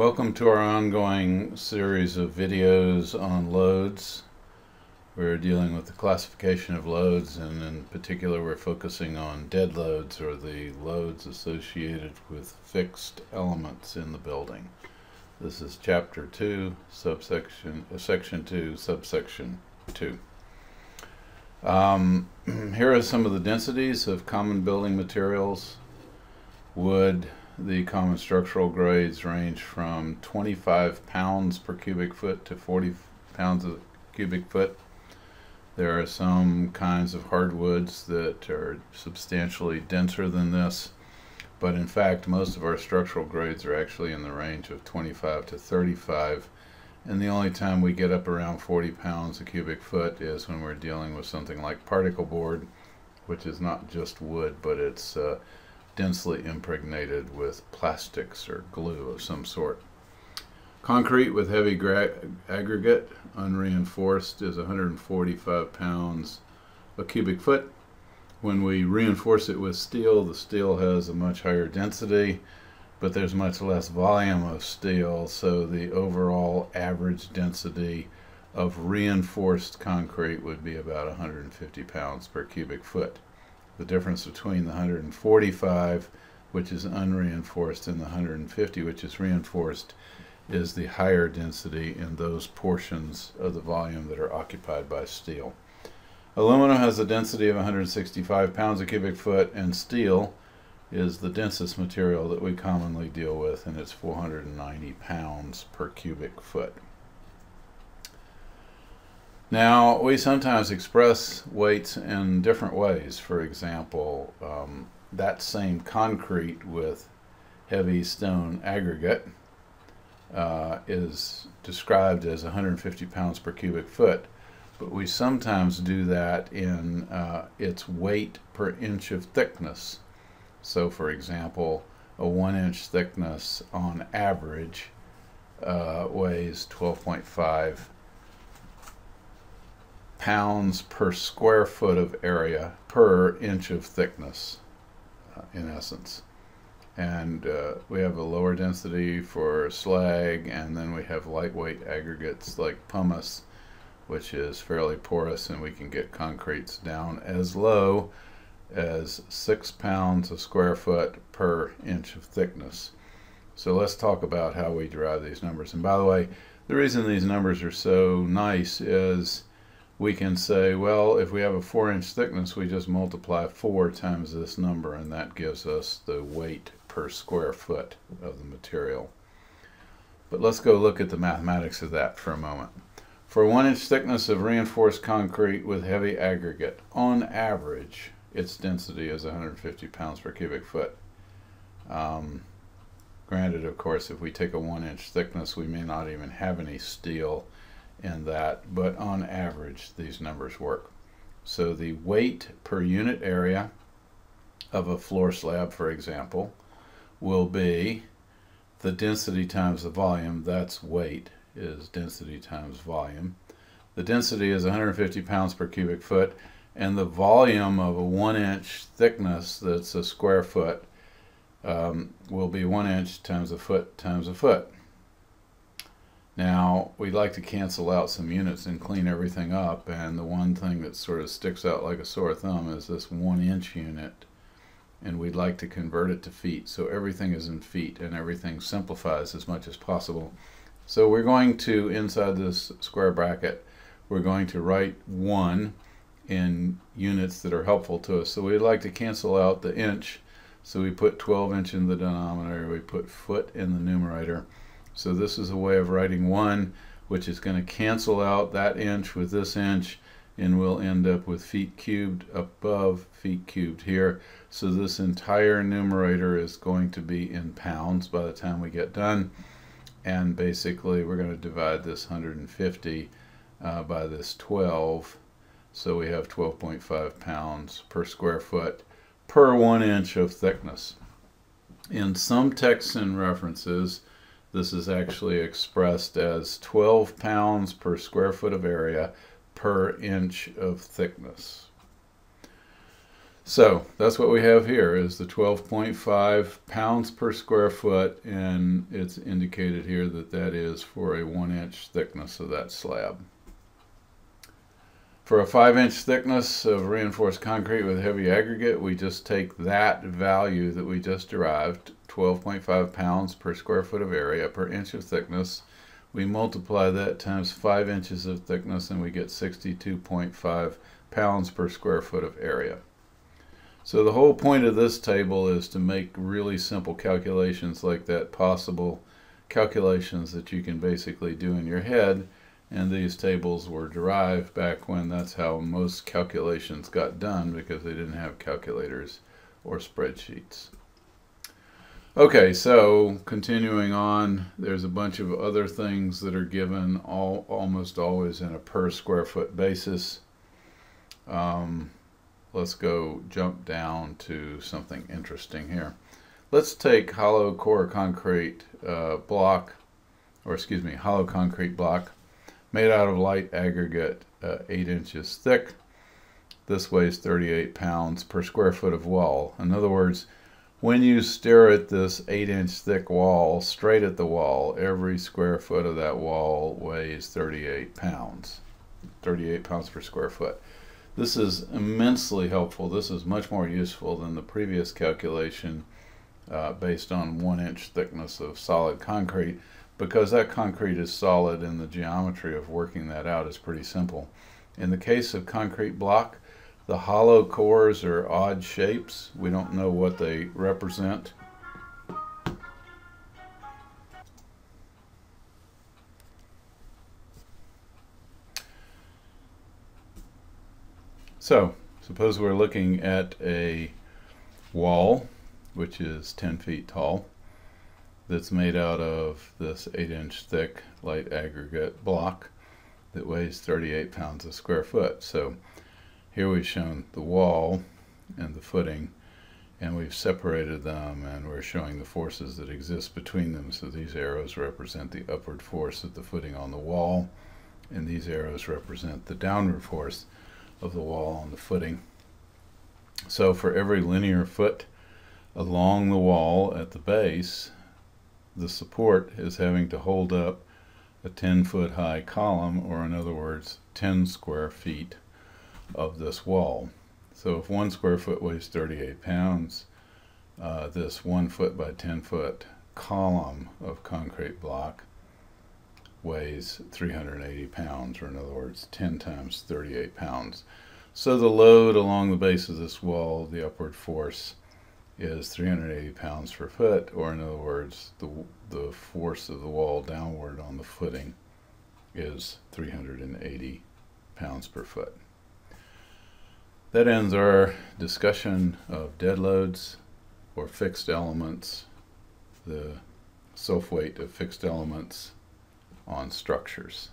Welcome to our ongoing series of videos on loads. We're dealing with the classification of loads and in particular we're focusing on dead loads or the loads associated with fixed elements in the building. This is chapter 2, subsection, uh, section 2, subsection 2. Um, here are some of the densities of common building materials. Wood, the common structural grades range from 25 pounds per cubic foot to 40 pounds a cubic foot. There are some kinds of hardwoods that are substantially denser than this, but in fact most of our structural grades are actually in the range of 25 to 35 and the only time we get up around 40 pounds a cubic foot is when we're dealing with something like particle board, which is not just wood, but it's uh, densely impregnated with plastics or glue of some sort. Concrete with heavy aggregate, unreinforced, is 145 pounds a cubic foot. When we reinforce it with steel, the steel has a much higher density but there's much less volume of steel, so the overall average density of reinforced concrete would be about 150 pounds per cubic foot. The difference between the 145, which is unreinforced, and the 150, which is reinforced, is the higher density in those portions of the volume that are occupied by steel. Aluminum has a density of 165 pounds a cubic foot, and steel is the densest material that we commonly deal with, and it's 490 pounds per cubic foot. Now, we sometimes express weights in different ways. For example, um, that same concrete with heavy stone aggregate uh, is described as 150 pounds per cubic foot, but we sometimes do that in uh, its weight per inch of thickness. So for example, a one inch thickness on average uh, weighs 12.5 pounds per square foot of area per inch of thickness uh, in essence. And uh, we have a lower density for slag and then we have lightweight aggregates like pumice which is fairly porous and we can get concretes down as low as six pounds a square foot per inch of thickness. So let's talk about how we derive these numbers. And by the way, the reason these numbers are so nice is we can say, well, if we have a four inch thickness, we just multiply four times this number and that gives us the weight per square foot of the material. But let's go look at the mathematics of that for a moment. For one inch thickness of reinforced concrete with heavy aggregate, on average, its density is 150 pounds per cubic foot. Um, granted, of course, if we take a one inch thickness, we may not even have any steel in that, but on average, these numbers work. So the weight per unit area of a floor slab, for example, will be the density times the volume, that's weight, is density times volume. The density is 150 pounds per cubic foot, and the volume of a one inch thickness that's a square foot um, will be one inch times a foot times a foot. Now we'd like to cancel out some units and clean everything up and the one thing that sort of sticks out like a sore thumb is this one inch unit and we'd like to convert it to feet so everything is in feet and everything simplifies as much as possible. So we're going to inside this square bracket we're going to write 1 in units that are helpful to us. So we'd like to cancel out the inch. So we put 12 inch in the denominator, we put foot in the numerator. So this is a way of writing 1, which is going to cancel out that inch with this inch, and we'll end up with feet cubed above feet cubed here. So this entire numerator is going to be in pounds by the time we get done. And basically, we're going to divide this 150 uh, by this 12 so we have 12.5 pounds per square foot per one inch of thickness. In some texts and references, this is actually expressed as 12 pounds per square foot of area per inch of thickness. So that's what we have here is the 12.5 pounds per square foot and it's indicated here that that is for a one inch thickness of that slab. For a five inch thickness of reinforced concrete with heavy aggregate, we just take that value that we just derived, 12.5 pounds per square foot of area per inch of thickness, we multiply that times 5 inches of thickness and we get 62.5 pounds per square foot of area. So the whole point of this table is to make really simple calculations like that possible, calculations that you can basically do in your head, and these tables were derived back when that's how most calculations got done because they didn't have calculators or spreadsheets. Okay, so continuing on, there's a bunch of other things that are given all almost always in a per square foot basis. Um, let's go jump down to something interesting here. Let's take hollow core concrete uh, block, or excuse me, hollow concrete block made out of light aggregate uh, 8 inches thick. This weighs 38 pounds per square foot of wall. In other words, when you stare at this 8 inch thick wall straight at the wall, every square foot of that wall weighs 38 pounds. 38 pounds per square foot. This is immensely helpful. This is much more useful than the previous calculation uh, based on one inch thickness of solid concrete because that concrete is solid and the geometry of working that out is pretty simple. In the case of concrete block, the hollow cores are odd shapes. We don't know what they represent. So, suppose we're looking at a wall, which is 10 feet tall, that's made out of this 8 inch thick light aggregate block that weighs 38 pounds a square foot. So here we've shown the wall and the footing and we've separated them and we're showing the forces that exist between them. So these arrows represent the upward force of the footing on the wall and these arrows represent the downward force of the wall on the footing. So for every linear foot along the wall at the base, the support is having to hold up a 10 foot high column, or in other words, 10 square feet of this wall. So if one square foot weighs 38 pounds, uh, this one foot by 10 foot column of concrete block weighs 380 pounds, or in other words, 10 times 38 pounds. So the load along the base of this wall, the upward force, is 380 pounds per foot, or in other words, the, the force of the wall downward on the footing is 380 pounds per foot. That ends our discussion of dead loads or fixed elements, the self weight of fixed elements on structures.